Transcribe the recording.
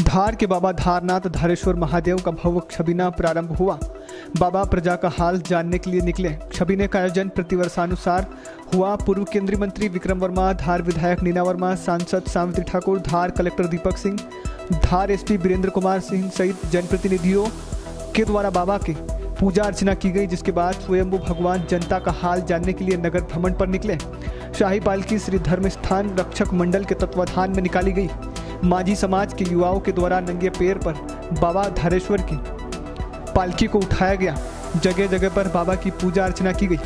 धार के बाबा धारनाथ धारेश्वर महादेव का भव्य छबिना प्रारंभ हुआ। बाबा प्रजा का हाल जानने के लिए निकले। छबिने का आयोजन प्रतिवर्षानुसार हुआ। पूर्व केंद्रीय मंत्री विक्रम वर्मा, धार विधायक नीना वर्मा, सांसद सावित्री ठाकुर, धार कलेक्टर दीपक सिंह, धार एसपी वीरेंद्र कुमार सिंह सहित जनप्रतिनिधियों के द्वारा बाबा के पूजा अर्चना की गई, जिसके बाद स्वयंभू भगवान जनता का हाल जानने के लिए नगर भ्रमण पर निकले। शाही पालकी श्री धर्म स्थान रक्षक मंडल के तत्वाधान में निकाली गई। माझी समाज के युवाओं के द्वारा नंगे पैर पर बाबा धारेश्वर की पालकी को उठाया गया। जगह जगह पर बाबा की पूजा अर्चना की गई।